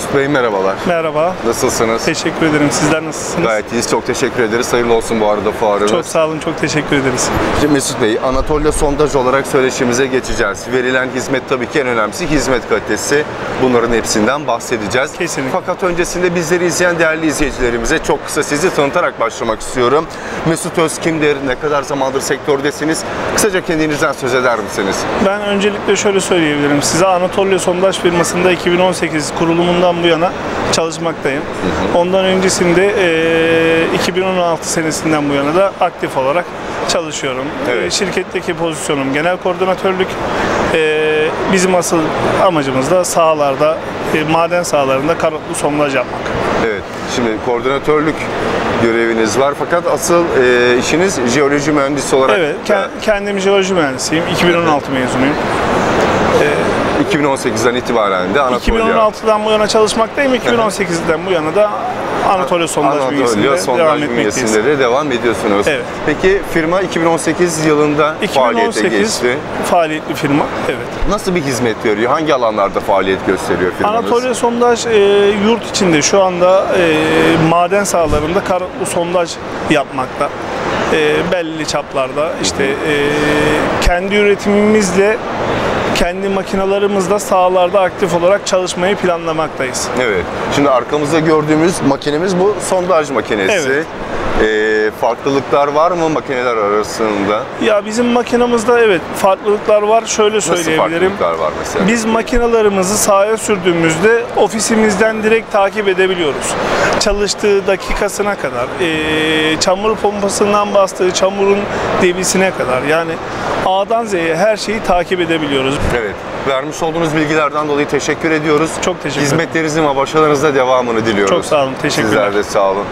Mesut Bey merhabalar. Merhaba. Nasılsınız? Teşekkür ederim. Sizler nasılsınız? Gayet iyiyiz. Çok teşekkür ederiz. Hayırlı olsun bu arada fuarınız. Çok sağ olun. Çok teşekkür ederiz. Şimdi Mesut Bey, Anatolia sondaj olarak söyleşimize geçeceğiz. Verilen hizmet tabii ki en önemlisi hizmet kalitesi. Bunların hepsinden bahsedeceğiz. Kesinlikle. Fakat öncesinde bizleri izleyen değerli izleyicilerimize çok kısa sizi tanıtarak başlamak istiyorum. Mesut Öz kimdir? Ne kadar zamandır sektördesiniz? Kısaca kendinizden söz eder misiniz? Ben öncelikle şöyle söyleyebilirim. Size Anatolia Sondaj firmasında 2018 kurulumundan bu yana çalışmaktayım. Ondan öncesinde eee, 2016 senesinden bu yana da aktif olarak çalışıyorum. Evet. Şirketteki pozisyonum genel koordinatörlük. Bizim asıl amacımız da sahalarda, maden sahalarında karotlu sondaj yapmak. Evet, şimdi koordinatörlük göreviniz var fakat asıl e, işiniz jeoloji mühendisi olarak Evet, ke- kendim jeoloji mühendisiyim. 2016 mezunuyum. 2018'den itibaren de Anatolia. 2016'dan bu yana çalışmaktayım. 2018'den bu yana da Anatolia Sondaj Anatolia bünyesinde devam etmekteyiz. de devam ediyorsunuz. Evet. Peki firma 2018 yılında faaliyete 2018 geçti. faaliyetli firma. Evet. Nasıl bir hizmet veriyor? Hangi alanlarda faaliyet gösteriyor firmanız? Anatolia Sondaj e, yurt içinde şu anda e, maden sahalarında karotlu sondaj yapmakta. E, belli çaplarda işte e, kendi üretimimizle kendi makinalarımızla sahalarda aktif olarak çalışmayı planlamaktayız. Evet. Şimdi arkamızda gördüğümüz makinemiz bu sondaj makinesi. Evet. Ee, farklılıklar var mı makineler arasında? Ya bizim makinamızda evet farklılıklar var. Şöyle Nasıl söyleyebilirim. farklılıklar var mesela? Biz makinalarımızı sahaya sürdüğümüzde ofisimizden direkt takip edebiliyoruz. Çalıştığı dakikasına kadar, eee, çamur pompasından bastığı çamurun debisine kadar yani A'dan Z'ye her şeyi takip edebiliyoruz. Evet. Vermiş olduğunuz bilgilerden dolayı teşekkür ediyoruz. Çok teşekkür ederim. Hizmetlerinizin ve başarılarınızda devamını diliyoruz. Çok sağ olun, teşekkürler. Sizler de sağ olun.